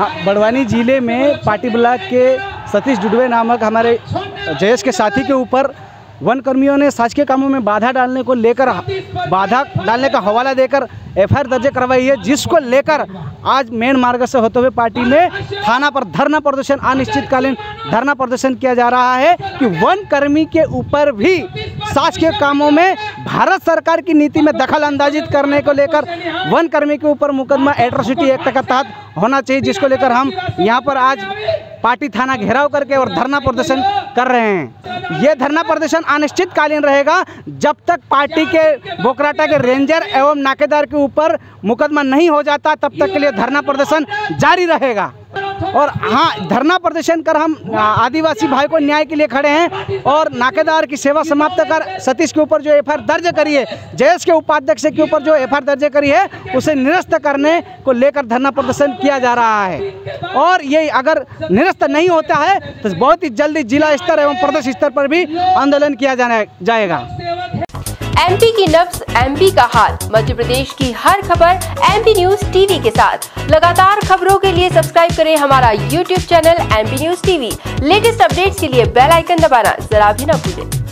बड़वानी ज़िले में पाटी ब्लॉक के सतीश जुडवे नामक हमारे जयेश के साथी के ऊपर वन कर्मियों ने शासकीय कामों में बाधा डालने को लेकर, बाधा डालने का हवाला देकर एफआईआर दर्ज करवाई है, जिसको लेकर आज मेन मार्ग से होते हुए पार्टी में थाना पर धरना प्रदर्शन अनिश्चितकालीन धरना प्रदर्शन किया जा रहा है कि वन कर्मी के ऊपर भी शासकीय कामों में भारत सरकार की नीति में दखल अंदाजित करने को लेकर वन कर्मी के ऊपर मुकदमा एट्रोसिटी एक्ट के तहत होना चाहिए, जिसको लेकर हम यहाँ पर आज पार्टी थाना घेराव करके और धरना प्रदर्शन कर रहे हैं। ये धरना प्रदर्शन अनिश्चितकालीन रहेगा जब तक पार्टी के बोकराटा के रेंजर एवं नाकेदार के ऊपर मुकदमा नहीं हो जाता, तब तक के लिए धरना प्रदर्शन जारी रहेगा। और हाँ धरना प्रदर्शन कर हम आदिवासी भाई को न्याय के लिए खड़े हैं और नाकेदार की सेवा समाप्त कर सतीश के ऊपर जो एफ़ दर्ज करी है, जयेश के उपाध्यक्ष के ऊपर जो एफ़ दर्ज करी है, उसे निरस्त करने को लेकर धरना प्रदर्शन किया जा रहा है। और ये अगर निरस्त नहीं होता है तो बहुत ही जल्दी जिला स्तर एवं प्रदेश स्तर पर भी आंदोलन किया जाना, जाएगा। एमपी की नब्स एमपी का हाल। मध्य प्रदेश की हर खबर एमपी न्यूज़ टीवी के साथ। लगातार खबरों के लिए सब्सक्राइब करें हमारा YouTube channel MP news TV latest updates के लिए बेल आइकन दबाना जरा भी न भूलें।